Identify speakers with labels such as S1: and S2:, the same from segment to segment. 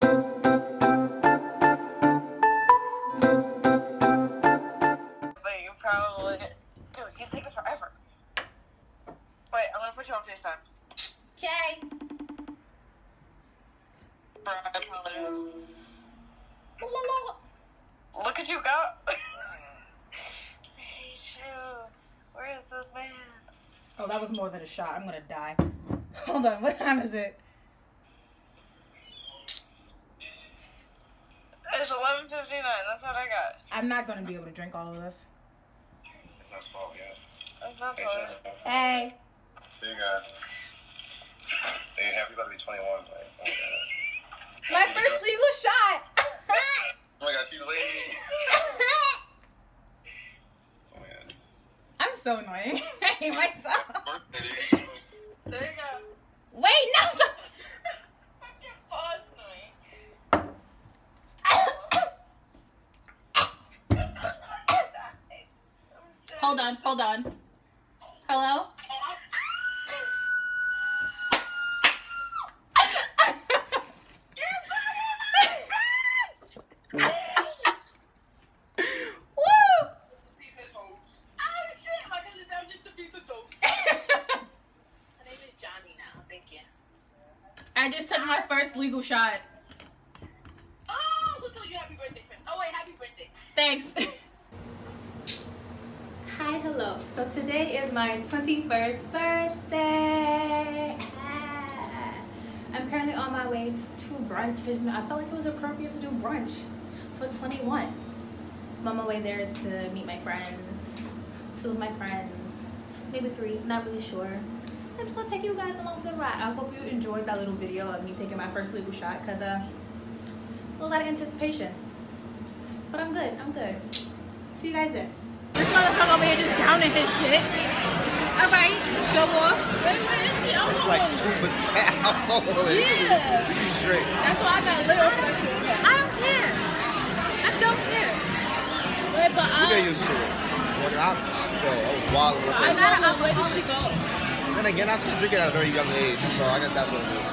S1: But you probably. Dude, he's taking forever. Wait, I'm gonna put you on FaceTime.
S2: Okay.
S1: Bro, I apologize. Look at you go. I hate you. Where is this man?
S2: Oh, that was more than a shot. I'm gonna die. Hold on. What time is it?
S1: It's 11:59. That's what I got.
S2: I'm not gonna be able to drink all of this.
S3: It's not 12 yet.
S1: That's not
S3: Hey,
S1: funny.
S2: Hey.
S3: There you go. Hey, happy about to be 21. Like, oh my god.
S2: My first legal shot.
S3: Oh my god, she's waiting. Oh my god.
S2: I'm so annoying. I hate myself.
S3: Birthday, dude.
S1: There you go.
S2: Wait, no.
S1: Fucking pause me.
S2: hold on, hold on. Hello? Woo!
S1: Piece of toast. Oh shit! My goodness, I'm just a piece of toast. My name is Johnny now. Thank you.
S2: I just took my first legal shot.
S1: Oh, who told you happy birthday first? Oh wait, happy birthday.
S2: Thanks.
S4: Hi, hello. So today is my 21st birthday. I'm currently on my way to brunch because I felt like it was appropriate to do brunch for 21. I'm on my way there to meet my friends, two of my friends, maybe three, not really sure. I'm just gonna take you guys along for the ride. I hope you enjoyed that little video of me taking my first legal shot because uh, a lot of anticipation. But I'm good, I'm good. See you guys there.
S2: This motherfucker over here just downing his shit. Alright, show off.
S5: Wait, where is she? I'm
S6: It's like
S5: home.
S6: two percent alcohol.
S5: Yeah.
S6: You straight.
S5: That's why I got lit off that shit.
S2: I don't care. I don't care.
S5: Wait, but
S6: You get used to it. Like, I'm, yo, I was wild with
S5: I
S6: this.
S5: gotta know where did she go?
S6: And again, I still drink it at a very young age, so I guess that's what it is.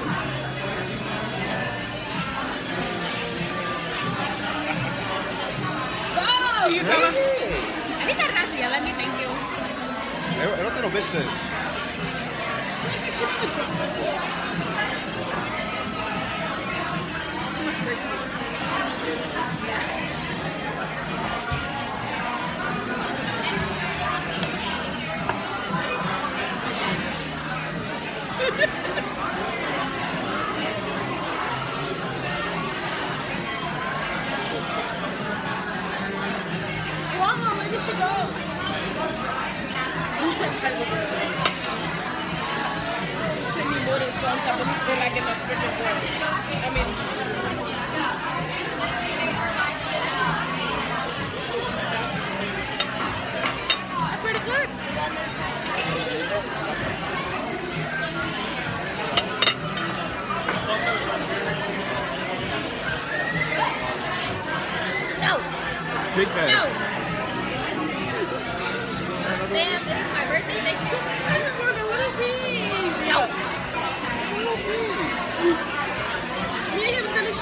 S5: Go!
S2: You
S6: Hey.
S2: Tell him. Ahorita gracias, let me thank you.
S6: Él no tiene veces.
S5: She's been drunk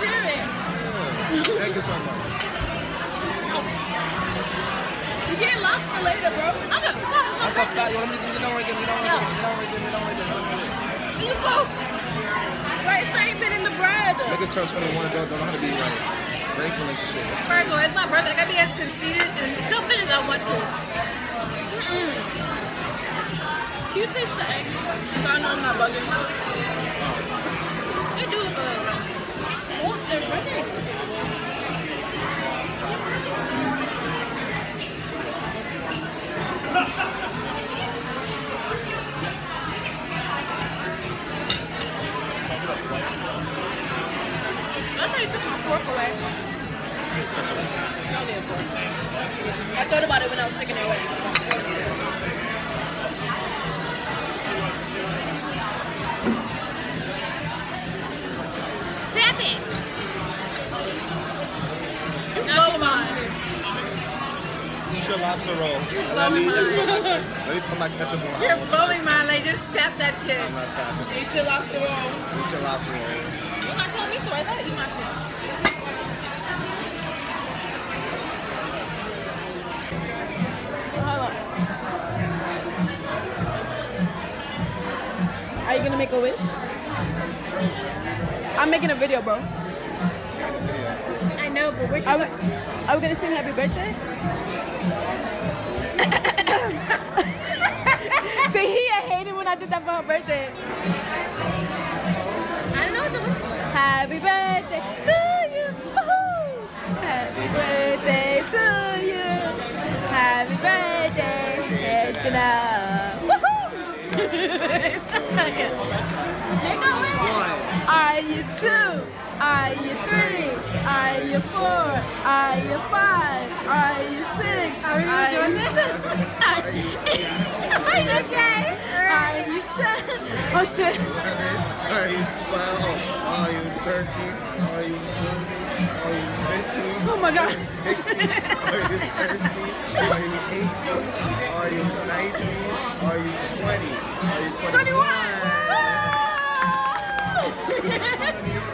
S5: and him's gonna share it.
S6: Thank you so much.
S5: You get lobster later, bro.
S2: I'm gonna fuck. I'm gonna.
S6: Yo, let me get on right there. Get on right there. Get on right there. Get on right there.
S2: You go.
S5: Right, it's not even in the bread.
S6: Niggas turn 21 and don't know how to be like grateful and shit. It's
S2: First of all, it's my birthday. I gotta be as conceited and she'll finish I want to. Mm-mm.
S5: Can you taste the eggs? So I know I'm not bugging.
S2: They do look good.
S5: They're
S6: your lobster roll. I need Let me put my ketchup on.
S2: You're blowing mine. Like, just tap that shit.
S6: I'm not tapping.
S5: Eat your lobster roll.
S6: Eat your lobster roll.
S2: You're not telling me so. I gotta eat my fish.
S5: Are you gonna make a wish? I'm making a video, bro.
S2: I know, but
S5: Are we, are we gonna sing happy birthday? He hated when I did that for her birthday.
S2: I don't know what to
S5: Happy birthday to you. Woohoo! Happy birthday to you. Happy birthday, Regina. Woohoo! Are you two? Are you three? Are you four? Are you five? Are you six? Are you doing this? Are you eight? Okay? Are you ten? Oh shit.
S6: Are you 12? Are you 13? Are you 14? Are you 15?
S5: Oh my god.
S6: 16? Are you 17? Are you 18? Are you 19? Are you 20? Are you 21? Yes,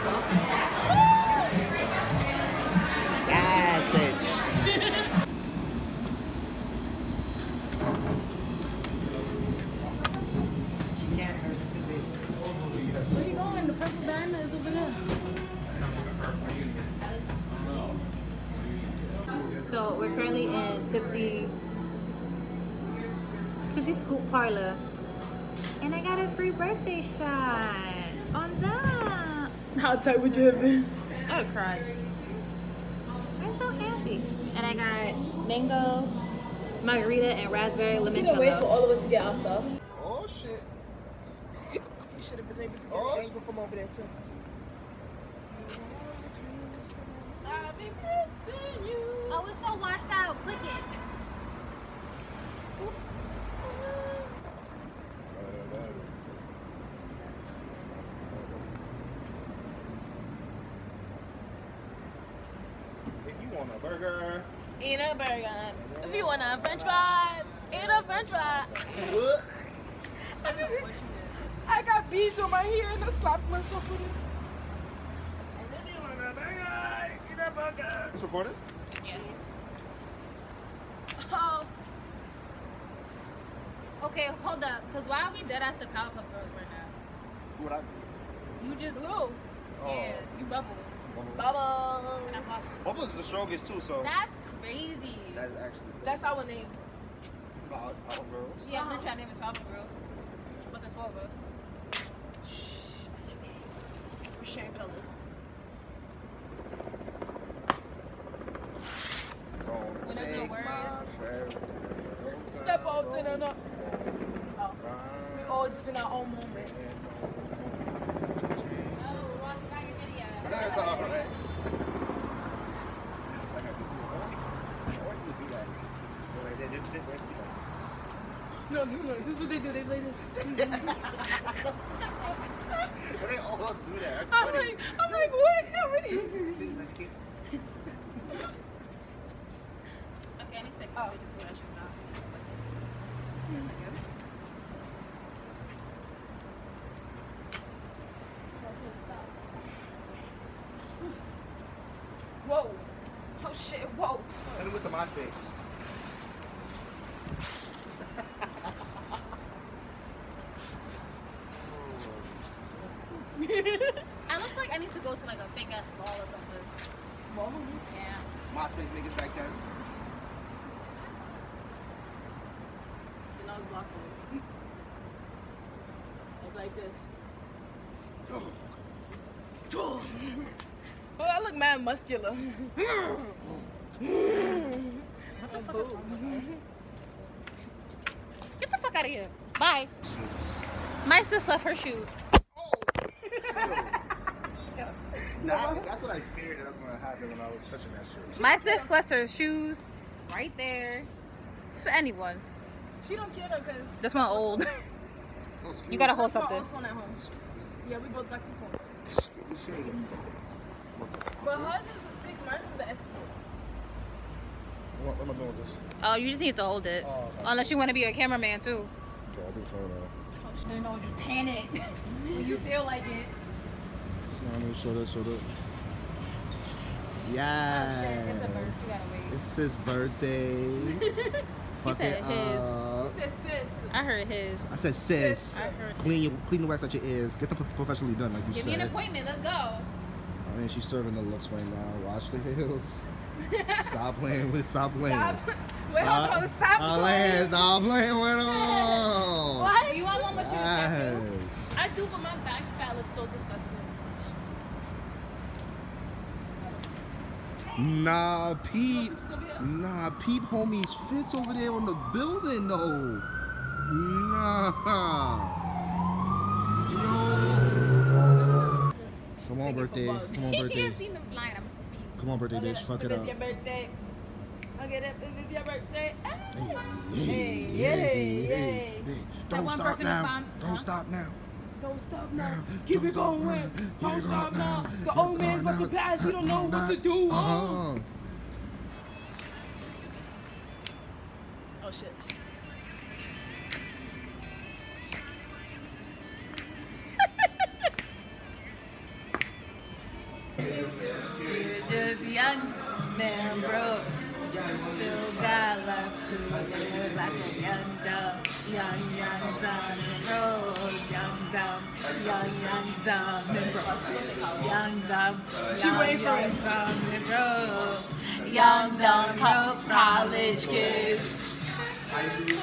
S4: Tipsy Tipsy Scoop Parlor. And I got a free birthday shot on that.
S5: How tight would you have been?
S4: I would cry. I'm so happy. And I got mango, margarita, and raspberry
S5: You can wait for all of us to get our stuff.
S6: Oh, shit.
S5: You should have been able to get
S6: Oh,
S5: an angle from over there too.
S2: Oh, it's so washed out. Click it.
S6: If you want a burger,
S5: Eat a burger. If you want a french fry, eat a french fry. I, just, I got beads on my hair and I slapped myself with it.
S6: It's recorded? Yes.
S5: Oh,
S2: Okay, hold up. Because why are we dead ass the Powerpuff Girls right now?
S6: Who would I be?
S2: You just.
S5: blue.
S6: Oh,
S2: Yeah, oh. you bubbles.
S6: Bubbles.
S5: Bubbles.
S2: And I'm Powerpuff.
S6: Bubbles is the strongest too, so
S2: That's crazy.
S6: that is actually
S5: That's our name.
S6: Power, Power Girls.
S2: Yeah, I'm trying to name is Powerpuff Girls. But there's four of us.
S5: We're sharing colors.
S6: Don't
S2: When there's no
S6: take
S2: words.
S6: my birthday.
S5: Step out in and up. Oh, we all just in our own moment.
S2: Oh, watch my video.
S6: That's all right.
S5: No, no, no. This is what they do. They play this.
S6: They all do that. That's
S5: I'm
S6: funny.
S5: like, I'm like, what? What are you-
S2: Okay, I need to take
S5: Oh.
S2: a picture before that shit.
S5: Whoa. Oh shit. Whoa.
S6: Hit him with the MySpace.
S2: I look like I need to go to like a fake ass ball or something. Yeah.
S6: MySpace niggas back then.
S5: And I was blocking it. Like, like this. Oh, I look mad muscular.
S2: What the fuck is wrong? Get the fuck out of here. Bye. My sis left her shoe.
S6: Nah, that's what I feared that was gonna happen when I was touching that shit.
S2: My sis left her shoes right there for anyone.
S5: She don't care though, cause
S2: This one old.
S6: Oh, excuse
S2: You gotta hold something.
S5: old phone at home. Yeah, we both got two phones. But hers is the six, mine is the SE.
S6: What, what am I doing with this?
S2: Oh, you just need to hold it.
S6: Oh.
S2: Unless you want to be a cameraman too.
S6: Okay, I'll do so now.
S5: You know, just panic when you feel like it.
S6: So let me show that, show that.
S5: Oh
S6: Yeah.
S5: shit, it's a bird. You gotta wait.
S6: It's his birthday. Fuck
S7: said
S6: it
S7: his.
S6: Uh, up.
S5: Sis, sis.
S7: I heard his.
S6: I said sis.
S7: I heard
S6: Clean your clean the wax out your ears. Get them professionally done, like you
S7: Give
S6: said.
S7: Give me an appointment. Let's go.
S6: I mean, she's serving the looks right now. Watch the heels. stop playing with. Stop playing.
S5: Stop. Wait, hold on. Stop
S6: Stop
S5: playing.
S6: Stop playing with them.
S5: What?
S7: You want one with your tattoo?
S6: Yes.
S7: I do, but my back fat looks so disgusting.
S6: Nah, peep. Nah, peep homies fits over there on the building though. Nah. Yo. Come on, birthday. Come on, birthday.
S7: seen them flying. I'm a.
S6: Come on, birthday bitch. Fuck it up.
S5: it's your birthday. Okay, if it's your birthday.
S6: Hey,
S5: Hey,
S6: hey,
S5: hey,
S6: hey.
S5: hey.
S6: Don't
S7: one
S6: stop now.
S7: climb-
S6: Don't
S7: huh?
S6: stop now.
S5: Don't stop now.
S6: Now.
S5: Keep
S6: Don't
S5: it going.
S6: now.
S5: Don't stop now.
S6: now.
S5: The old man's about to pass. He don't know what to
S6: Nah.
S5: do. Shit.
S2: You're just young, man broke. Still got left to live like a young dumb, young, young dumb broke. Young dumb, young, young dumb broke. Young dumb,
S5: She waiting for
S2: young dumb broke. Young dumb college kids. Thank you.